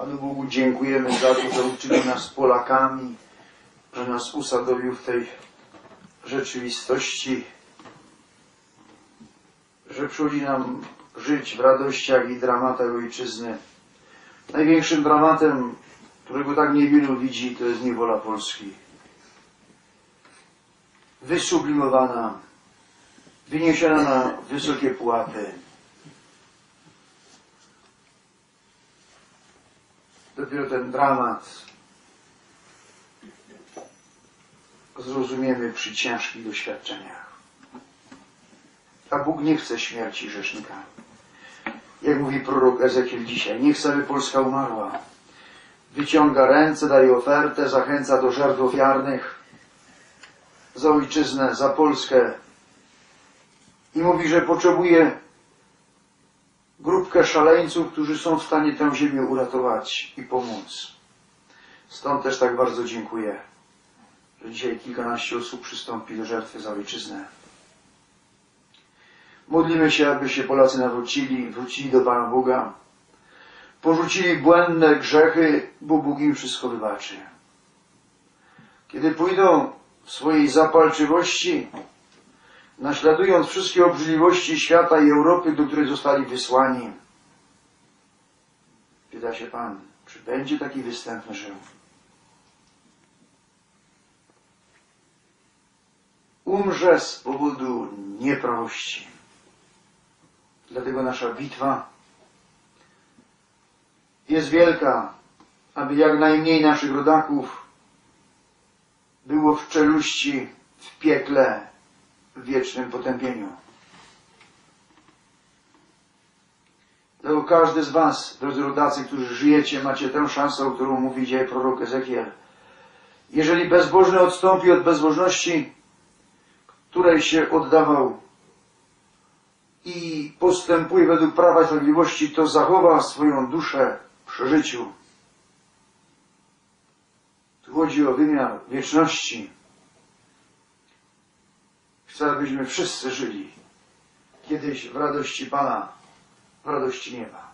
Panu Bogu dziękujemy za to, że uczynił nas Polakami, że nas usadowił w tej rzeczywistości, że przychodzi nam żyć w radościach i dramatach ojczyzny. Największym dramatem, którego tak niewielu widzi, to jest niewola Polski. Wysublimowana, wyniesiona na wysokie pułapy. dopiero ten dramat zrozumiemy przy ciężkich doświadczeniach. A Bóg nie chce śmierci grzesznika. Jak mówi prorok Ezekiel dzisiaj, nie chce, by Polska umarła. Wyciąga ręce, daje ofertę, zachęca do żartw ofiarnych za ojczyznę, za Polskę i mówi, że potrzebuje grupkę szaleńców, którzy są w stanie tę ziemię uratować i pomóc. Stąd też tak bardzo dziękuję, że dzisiaj kilkanaście osób przystąpi do żertwy za ojczyznę. Modlimy się, aby się Polacy nawrócili, wrócili do Pana Boga, porzucili błędne grzechy, bo Bóg im wszystko wybaczy. Kiedy pójdą w swojej zapalczywości, naśladując wszystkie obrzydliwości świata i Europy, do której zostali wysłani, pyta się Pan, czy będzie taki występny żył? Umrze z powodu nieprawości. Dlatego nasza bitwa jest wielka, aby jak najmniej naszych rodaków było w czeluści, w piekle, w wiecznym potępieniu. Dlatego każdy z Was, drodzy rodacy, którzy żyjecie, macie tę szansę, o którą mówi dzisiaj prorok Ezekiel. Jeżeli bezbożny odstąpi od bezbożności, której się oddawał i postępuje według prawa i sprawiedliwości, to zachowa swoją duszę przy życiu. Tu chodzi o wymiar wieczności. Chcę, abyśmy wszyscy żyli kiedyś w radości Pana, w radości nieba.